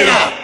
it